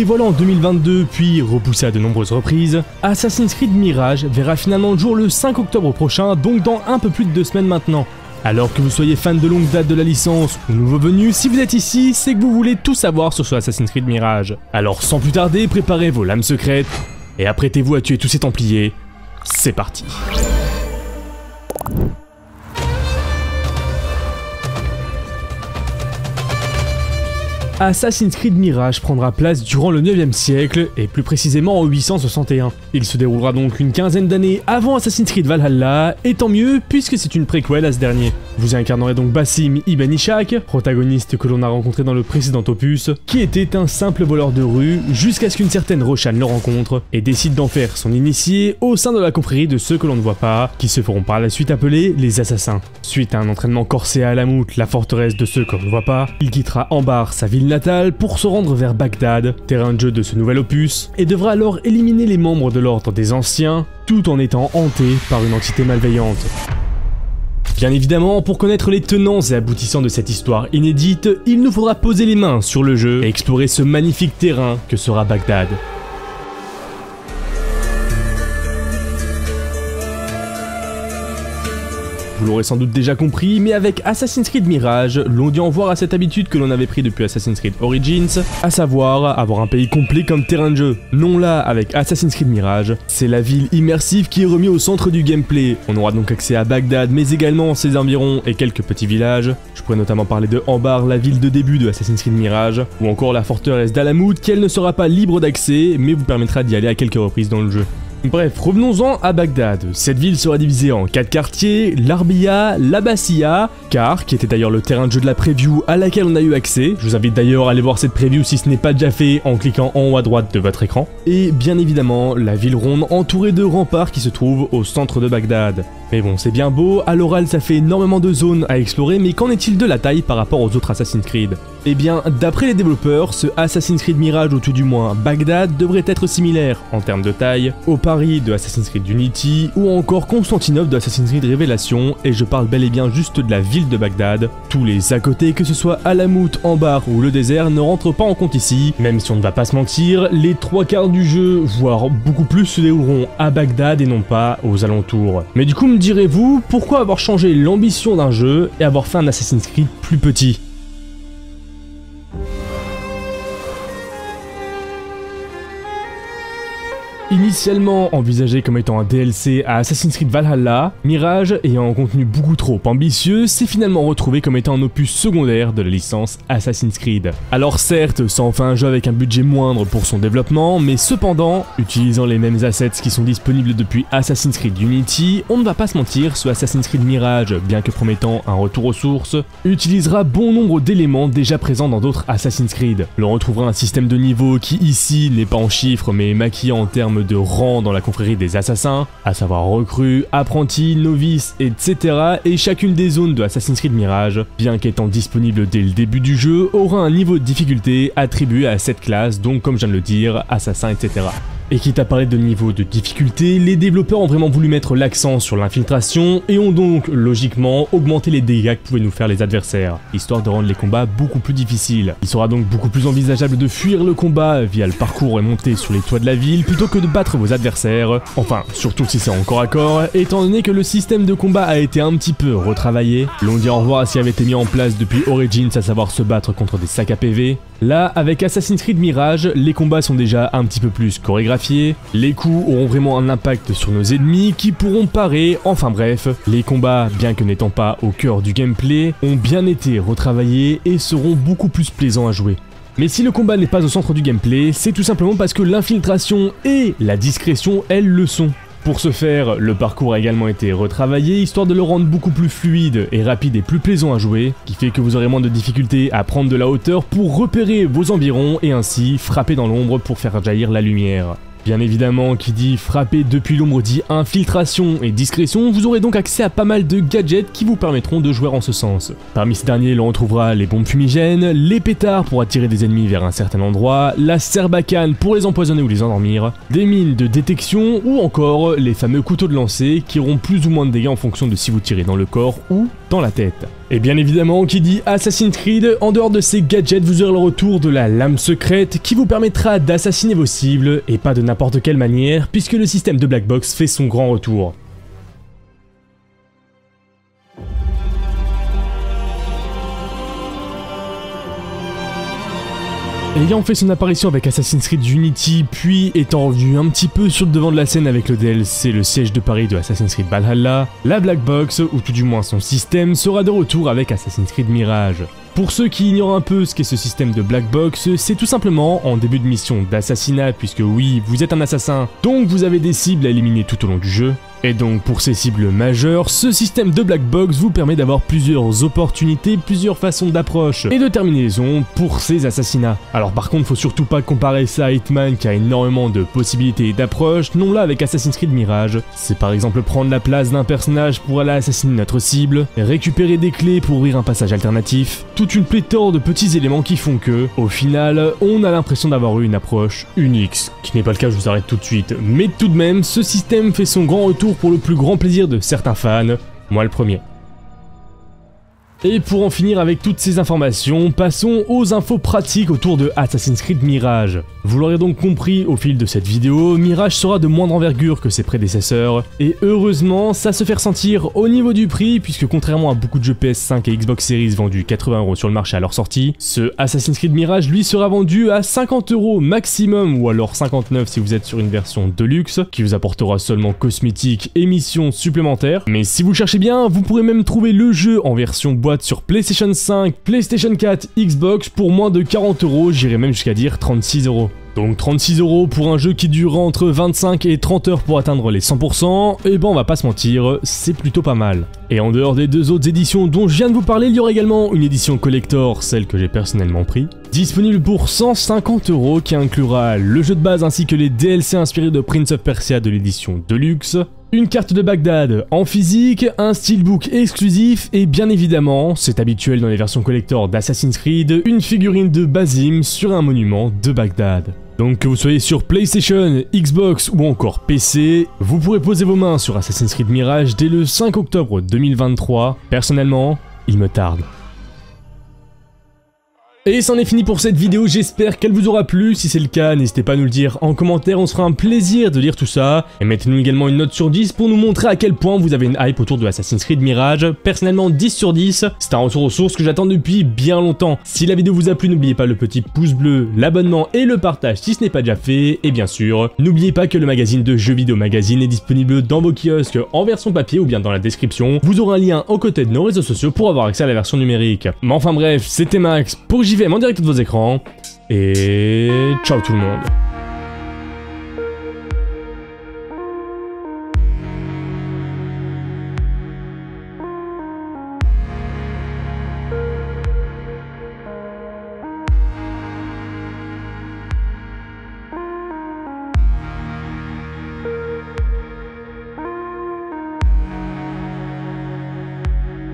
dévoilé en 2022 puis repoussé à de nombreuses reprises, Assassin's Creed Mirage verra finalement le jour le 5 octobre prochain, donc dans un peu plus de deux semaines maintenant. Alors que vous soyez fan de longue date de la licence ou nouveau venu, si vous êtes ici, c'est que vous voulez tout savoir sur ce Assassin's Creed Mirage. Alors sans plus tarder, préparez vos lames secrètes et apprêtez-vous à tuer tous ces Templiers. C'est parti. Assassin's Creed Mirage prendra place durant le 9e siècle, et plus précisément en 861. Il se déroulera donc une quinzaine d'années avant Assassin's Creed Valhalla, et tant mieux puisque c'est une préquelle à ce dernier. Vous incarnerez donc Basim Ibn Ishaq, protagoniste que l'on a rencontré dans le précédent opus, qui était un simple voleur de rue, jusqu'à ce qu'une certaine Roshan le rencontre, et décide d'en faire son initié au sein de la confrérie de ceux que l'on ne voit pas, qui se feront par la suite appeler les Assassins. Suite à un entraînement corsé à Alamut, la forteresse de ceux que l'on ne voit pas, il quittera Ambar, sa ville pour se rendre vers Bagdad, terrain de jeu de ce nouvel opus, et devra alors éliminer les membres de l'ordre des Anciens, tout en étant hanté par une entité malveillante. Bien évidemment, pour connaître les tenants et aboutissants de cette histoire inédite, il nous faudra poser les mains sur le jeu et explorer ce magnifique terrain que sera Bagdad. Vous l'aurez sans doute déjà compris, mais avec Assassin's Creed Mirage, l'on dit en voir à cette habitude que l'on avait pris depuis Assassin's Creed Origins, à savoir avoir un pays complet comme terrain de jeu. Non là, avec Assassin's Creed Mirage, c'est la ville immersive qui est remise au centre du gameplay. On aura donc accès à Bagdad, mais également ses environs et quelques petits villages. Je pourrais notamment parler de Ambar, la ville de début de Assassin's Creed Mirage, ou encore la forteresse d'Alamut, qui elle ne sera pas libre d'accès, mais vous permettra d'y aller à quelques reprises dans le jeu. Bref, revenons-en à Bagdad. Cette ville sera divisée en quatre quartiers, l'Arbia, l'Abbasiya, Car, qui était d'ailleurs le terrain de jeu de la preview à laquelle on a eu accès. Je vous invite d'ailleurs à aller voir cette preview si ce n'est pas déjà fait en cliquant en haut à droite de votre écran. Et bien évidemment, la ville ronde entourée de remparts qui se trouvent au centre de Bagdad. Mais bon, c'est bien beau, à l'oral ça fait énormément de zones à explorer, mais qu'en est-il de la taille par rapport aux autres Assassin's Creed? Eh bien, d'après les développeurs, ce Assassin's Creed Mirage, ou tout du moins Bagdad, devrait être similaire, en termes de taille, au Paris de Assassin's Creed Unity, ou encore Constantinople de Assassin's Creed Révélation, et je parle bel et bien juste de la ville de Bagdad. Tous les à côté, que ce soit Alamut, Ambar ou le désert, ne rentrent pas en compte ici, même si on ne va pas se mentir, les trois quarts du jeu, voire beaucoup plus, se dérouleront à Bagdad et non pas aux alentours. Direz-vous, pourquoi avoir changé l'ambition d'un jeu et avoir fait un Assassin's Creed plus petit? Initialement envisagé comme étant un DLC à Assassin's Creed Valhalla, Mirage, ayant un contenu beaucoup trop ambitieux, s'est finalement retrouvé comme étant un opus secondaire de la licence Assassin's Creed. Alors certes, ça en un jeu avec un budget moindre pour son développement, mais cependant, utilisant les mêmes assets qui sont disponibles depuis Assassin's Creed Unity, on ne va pas se mentir, ce Assassin's Creed Mirage, bien que promettant un retour aux sources, utilisera bon nombre d'éléments déjà présents dans d'autres Assassin's Creed. L'on retrouvera un système de niveau qui ici n'est pas en chiffres mais maquillé en termes de rang dans la confrérie des assassins, à savoir recrues, apprentis, novices, etc. Et chacune des zones de Assassin's Creed Mirage, bien qu'étant disponible dès le début du jeu, aura un niveau de difficulté attribué à cette classe, donc comme je viens de le dire, assassin, etc. Et quitte à parler de niveau de difficulté, les développeurs ont vraiment voulu mettre l'accent sur l'infiltration et ont donc logiquement augmenté les dégâts que pouvaient nous faire les adversaires, histoire de rendre les combats beaucoup plus difficiles. Il sera donc beaucoup plus envisageable de fuir le combat via le parcours et monter sur les toits de la ville plutôt que de battre vos adversaires, enfin surtout si c'est encore à corps, étant donné que le système de combat a été un petit peu retravaillé. L'on dit au revoir à ce qui avait été mis en place depuis Origins, à savoir se battre contre des sacs à PV. Là, avec Assassin's Creed Mirage, les combats sont déjà un petit peu plus les coups auront vraiment un impact sur nos ennemis qui pourront parer, enfin bref, les combats, bien que n'étant pas au cœur du gameplay, ont bien été retravaillés et seront beaucoup plus plaisants à jouer. Mais si le combat n'est pas au centre du gameplay, c'est tout simplement parce que l'infiltration et la discrétion, elles, le sont. Pour ce faire, le parcours a également été retravaillé, histoire de le rendre beaucoup plus fluide et rapide et plus plaisant à jouer, qui fait que vous aurez moins de difficultés à prendre de la hauteur pour repérer vos environs et ainsi frapper dans l'ombre pour faire jaillir la lumière. Bien évidemment, qui dit frapper depuis l'ombre dit infiltration et discrétion, vous aurez donc accès à pas mal de gadgets qui vous permettront de jouer en ce sens. Parmi ces derniers, l'on retrouvera les bombes fumigènes, les pétards pour attirer des ennemis vers un certain endroit, la serbacane pour les empoisonner ou les endormir, des mines de détection ou encore les fameux couteaux de lancer qui auront plus ou moins de dégâts en fonction de si vous tirez dans le corps ou dans la tête. Et bien évidemment, qui dit Assassin's Creed, en dehors de ces gadgets, vous aurez le retour de la lame secrète qui vous permettra d'assassiner vos cibles, et pas de n'importe quelle manière, puisque le système de Black Box fait son grand retour. Ayant fait son apparition avec Assassin's Creed Unity, puis étant revenu un petit peu sur le devant de la scène avec le DLC Le siège de Paris de Assassin's Creed Valhalla, la Black Box, ou tout du moins son système, sera de retour avec Assassin's Creed Mirage. Pour ceux qui ignorent un peu ce qu'est ce système de Black Box, c'est tout simplement en début de mission d'assassinat, puisque oui, vous êtes un assassin, donc vous avez des cibles à éliminer tout au long du jeu, et donc pour ces cibles majeures, ce système de black box vous permet d'avoir plusieurs opportunités, plusieurs façons d'approche et de terminaison pour ces assassinats. Alors par contre, faut surtout pas comparer ça à Hitman qui a énormément de possibilités d'approche, non là avec Assassin's Creed Mirage. C'est par exemple prendre la place d'un personnage pour aller assassiner notre cible, récupérer des clés pour ouvrir un passage alternatif, toute une pléthore de petits éléments qui font que, au final, on a l'impression d'avoir eu une approche unique, ce qui n'est pas le cas, je vous arrête tout de suite. Mais tout de même, ce système fait son grand retour pour le plus grand plaisir de certains fans, moi le premier. Et pour en finir avec toutes ces informations, passons aux infos pratiques autour de Assassin's Creed Mirage. Vous l'aurez donc compris au fil de cette vidéo, Mirage sera de moindre envergure que ses prédécesseurs, et heureusement, ça se fait ressentir au niveau du prix, puisque contrairement à beaucoup de jeux PS5 et Xbox Series vendus 80€ sur le marché à leur sortie, ce Assassin's Creed Mirage lui sera vendu à 50€ maximum, ou alors 59 si vous êtes sur une version Deluxe, qui vous apportera seulement cosmétiques et missions supplémentaires. Mais si vous cherchez bien, vous pourrez même trouver le jeu en version boîte sur PlayStation 5, PlayStation 4, Xbox pour moins de 40 euros, j'irais même jusqu'à dire 36 euros. Donc 36 euros pour un jeu qui dure entre 25 et 30 heures pour atteindre les 100%, et ben on va pas se mentir, c'est plutôt pas mal. Et en dehors des deux autres éditions dont je viens de vous parler, il y aura également une édition collector, celle que j'ai personnellement pris, disponible pour 150 euros qui inclura le jeu de base ainsi que les DLC inspirés de Prince of Persia de l'édition Deluxe, une carte de Bagdad en physique, un steelbook exclusif et bien évidemment, c'est habituel dans les versions collector d'Assassin's Creed, une figurine de Basim sur un monument de Bagdad. Donc que vous soyez sur PlayStation, Xbox ou encore PC, vous pourrez poser vos mains sur Assassin's Creed Mirage dès le 5 octobre 2023. Personnellement, il me tarde. Et c'en est fini pour cette vidéo, j'espère qu'elle vous aura plu, si c'est le cas, n'hésitez pas à nous le dire en commentaire, on se fera un plaisir de lire tout ça, et mettez-nous également une note sur 10 pour nous montrer à quel point vous avez une hype autour de Assassin's Creed Mirage, personnellement 10 sur 10, c'est un retour aux sources que j'attends depuis bien longtemps. Si la vidéo vous a plu, n'oubliez pas le petit pouce bleu, l'abonnement et le partage si ce n'est pas déjà fait, et bien sûr, n'oubliez pas que le magazine de Jeux Vidéo Magazine est disponible dans vos kiosques en version papier ou bien dans la description, vous aurez un lien aux côté de nos réseaux sociaux pour avoir accès à la version numérique. Mais enfin bref, c'était Max pour JVM en direct de vos écrans. Et ciao tout le monde